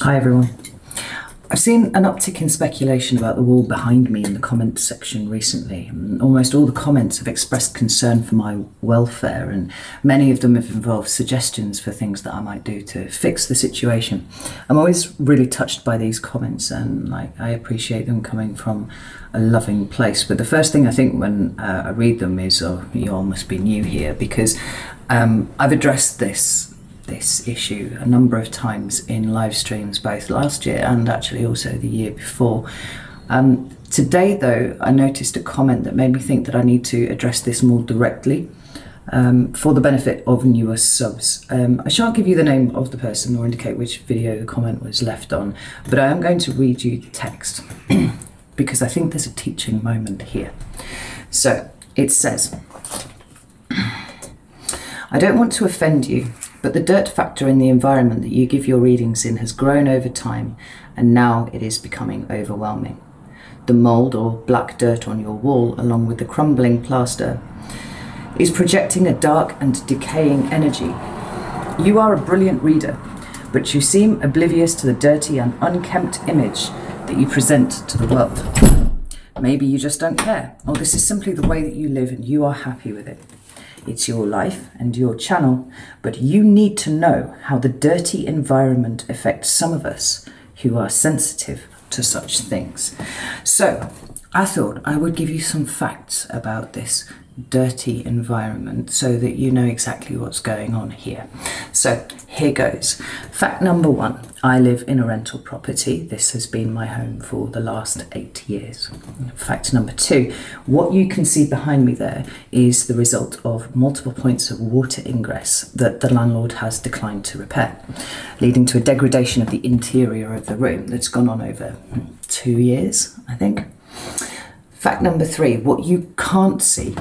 Hi everyone. I've seen an uptick in speculation about the wall behind me in the comments section recently. Almost all the comments have expressed concern for my welfare, and many of them have involved suggestions for things that I might do to fix the situation. I'm always really touched by these comments, and like I appreciate them coming from a loving place. But the first thing I think when uh, I read them is, "Oh, you all must be new here," because um, I've addressed this this issue a number of times in live streams, both last year and actually also the year before. Um, today, though, I noticed a comment that made me think that I need to address this more directly. Um, for the benefit of newer subs. Um, I shan't give you the name of the person or indicate which video the comment was left on, but I am going to read you the text because I think there's a teaching moment here. So it says, I don't want to offend you, but the dirt factor in the environment that you give your readings in has grown over time, and now it is becoming overwhelming. The mould or black dirt on your wall, along with the crumbling plaster, is projecting a dark and decaying energy. You are a brilliant reader, but you seem oblivious to the dirty and unkempt image that you present to the world. Maybe you just don't care, or this is simply the way that you live and you are happy with it. It's your life and your channel, but you need to know how the dirty environment affects some of us who are sensitive to such things. So, I thought I would give you some facts about this dirty environment so that you know exactly what's going on here. So here goes. Fact number one I live in a rental property. This has been my home for the last eight years. Fact number two what you can see behind me there is the result of multiple points of water ingress that the landlord has declined to repair, leading to a degradation of the interior of the room that's gone on over two years, I think. Fact number three what you can't see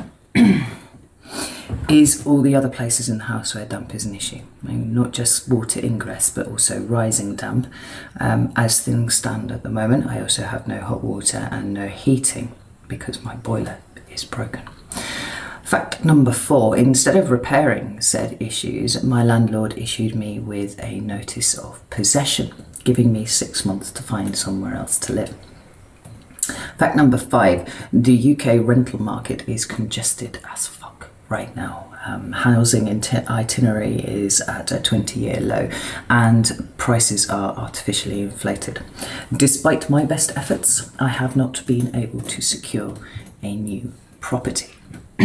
is all the other places in the house where damp is an issue. I mean, not just water ingress, but also rising damp. Um, as things stand at the moment, I also have no hot water and no heating because my boiler is broken. Fact number four instead of repairing said issues, my landlord issued me with a notice of possession, giving me six months to find somewhere else to live. Fact number five the UK rental market is congested as fuck right now. Um, housing itinerary is at a 20 year low and prices are artificially inflated. Despite my best efforts, I have not been able to secure a new property.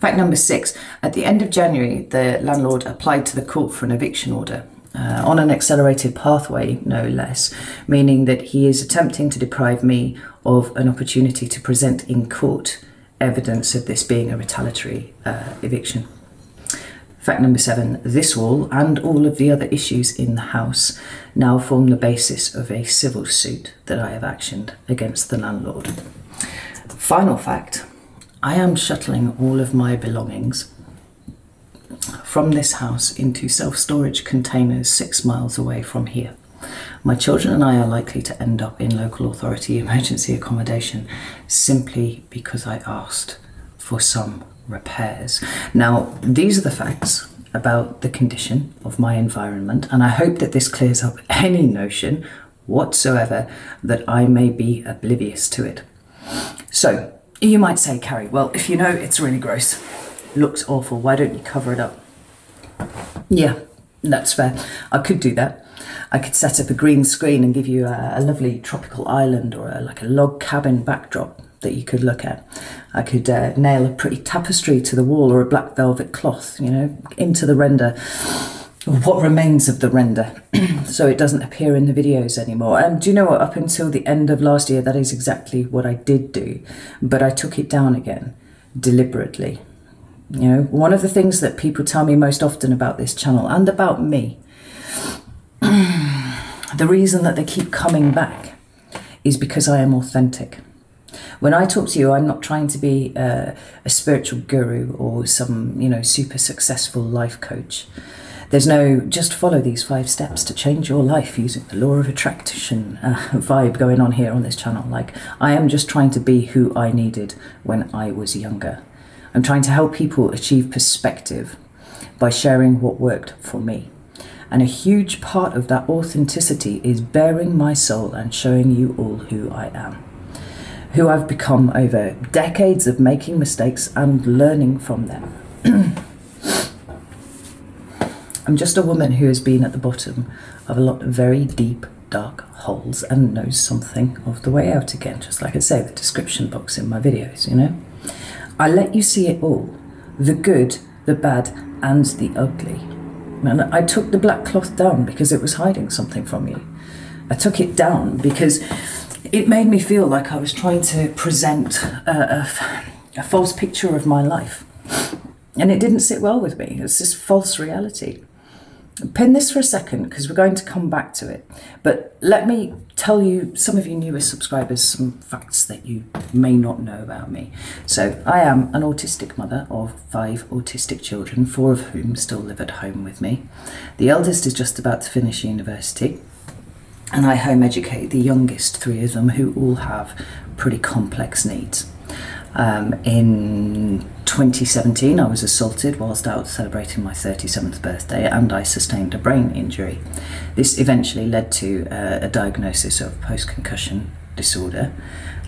Fact number six at the end of January, the landlord applied to the court for an eviction order uh, on an accelerated pathway, no less, meaning that he is attempting to deprive me of an opportunity to present in court evidence of this being a retaliatory uh, eviction. Fact number seven this wall and all of the other issues in the house now form the basis of a civil suit that I have actioned against the landlord. Final fact I am shuttling all of my belongings from this house into self storage containers six miles away from here. My children and I are likely to end up in local authority emergency accommodation simply because I asked for some repairs. Now, these are the facts about the condition of my environment, and I hope that this clears up any notion whatsoever that I may be oblivious to it. So, you might say, Carrie, well, if you know it's really gross, looks awful, why don't you cover it up? Yeah, that's fair. I could do that. I could set up a green screen and give you a, a lovely tropical island or a, like a log cabin backdrop that you could look at. I could uh, nail a pretty tapestry to the wall or a black velvet cloth, you know, into the render, what remains of the render, so it doesn't appear in the videos anymore. And do you know what? Up until the end of last year, that is exactly what I did do, but I took it down again deliberately you know, one of the things that people tell me most often about this channel and about me, the reason that they keep coming back is because I am authentic. When I talk to you, I'm not trying to be a, a spiritual guru or some, you know, super successful life coach. There's no just follow these five steps to change your life using the law of attraction uh, vibe going on here on this channel. Like, I am just trying to be who I needed when I was younger. I'm trying to help people achieve perspective by sharing what worked for me. And a huge part of that authenticity is baring my soul and showing you all who I am. Who I've become over decades of making mistakes and learning from them. I'm just a woman who has been at the bottom of a lot of very deep, dark holes and knows something of the way out again, just like I say, the description box in my videos, you know? I let you see it all the good, the bad, and the ugly. And I took the black cloth down because it was hiding something from you. I took it down because it made me feel like I was trying to present a, a, a false picture of my life. And it didn't sit well with me. It was this false reality. Pin this for a second because we're going to come back to it. But let me tell you, some of you newer subscribers, some facts that you may not know about me. So, I am an autistic mother of five autistic children, four of whom still live at home with me. The eldest is just about to finish university, and I home educate the youngest three of them who all have pretty complex needs. Um, in 2017, I was assaulted whilst out celebrating my 37th birthday and I sustained a brain injury. This eventually led to uh, a diagnosis of post concussion disorder,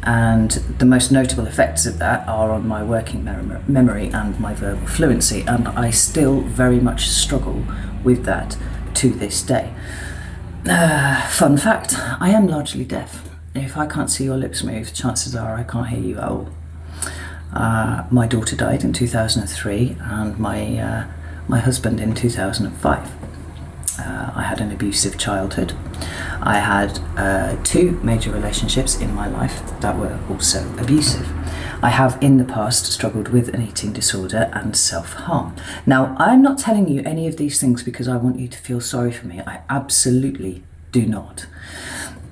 and the most notable effects of that are on my working mem- memory and my verbal fluency, and I still very much struggle with that to this day. Uh, fun fact I am largely deaf. If I can't see your lips move, chances are I can't hear you at all. Uh, my daughter died in 2003 and my, uh, my husband in 2005. Uh, I had an abusive childhood. I had uh, two major relationships in my life that were also abusive. I have in the past struggled with an eating disorder and self harm. Now, I'm not telling you any of these things because I want you to feel sorry for me. I absolutely do not.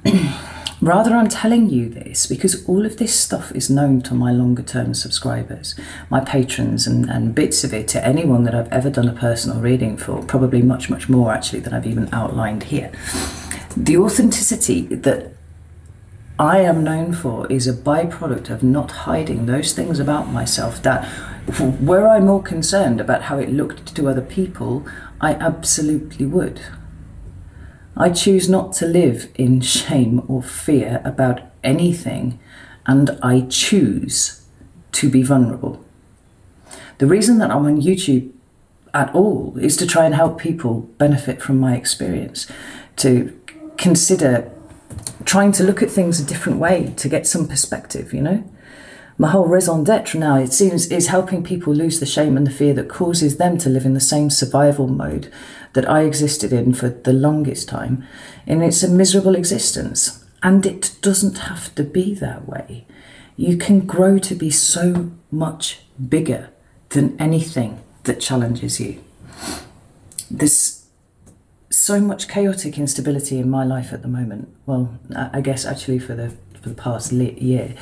Rather, I'm telling you this because all of this stuff is known to my longer term subscribers, my patrons, and, and bits of it to anyone that I've ever done a personal reading for, probably much, much more actually than I've even outlined here. The authenticity that I am known for is a byproduct of not hiding those things about myself that, were I more concerned about how it looked to other people, I absolutely would. I choose not to live in shame or fear about anything, and I choose to be vulnerable. The reason that I'm on YouTube at all is to try and help people benefit from my experience, to consider trying to look at things a different way, to get some perspective, you know? My whole raison d'etre now, it seems, is helping people lose the shame and the fear that causes them to live in the same survival mode that I existed in for the longest time. And it's a miserable existence. And it doesn't have to be that way. You can grow to be so much bigger than anything that challenges you. There's so much chaotic instability in my life at the moment. Well, I guess actually for the for the past year,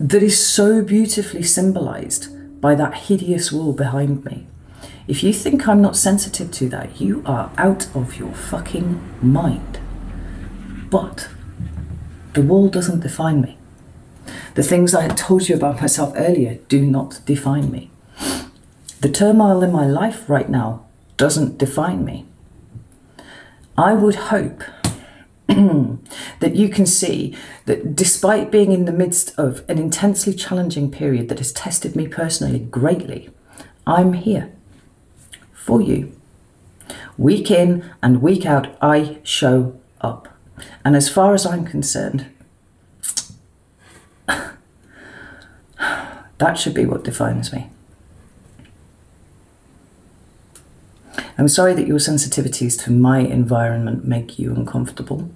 that is so beautifully symbolized by that hideous wall behind me. If you think I'm not sensitive to that, you are out of your fucking mind. But the wall doesn't define me. The things I had told you about myself earlier do not define me. The turmoil in my life right now doesn't define me. I would hope that you can see that despite being in the midst of an intensely challenging period that has tested me personally greatly, I'm here for you. Week in and week out, I show up. And as far as I'm concerned, that should be what defines me. I'm sorry that your sensitivities to my environment make you uncomfortable.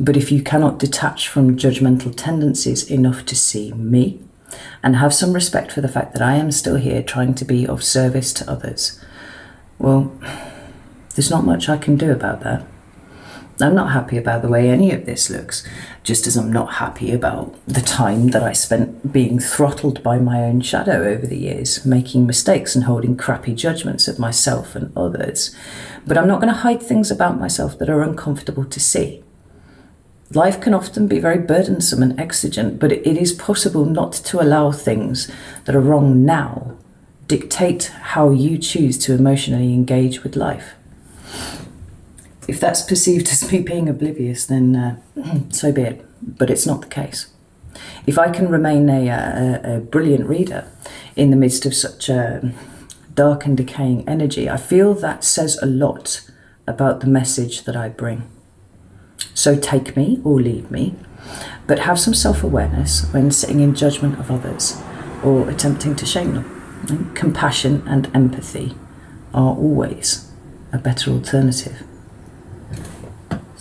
But if you cannot detach from judgmental tendencies enough to see me and have some respect for the fact that I am still here trying to be of service to others, well, there's not much I can do about that. I'm not happy about the way any of this looks, just as I'm not happy about the time that I spent being throttled by my own shadow over the years, making mistakes and holding crappy judgments of myself and others. But I'm not going to hide things about myself that are uncomfortable to see. Life can often be very burdensome and exigent, but it is possible not to allow things that are wrong now dictate how you choose to emotionally engage with life. If that's perceived as me being oblivious, then uh, so be it. But it's not the case. If I can remain a, a, a brilliant reader in the midst of such a dark and decaying energy, I feel that says a lot about the message that I bring. So take me or leave me, but have some self awareness when sitting in judgment of others or attempting to shame them. Compassion and empathy are always a better alternative.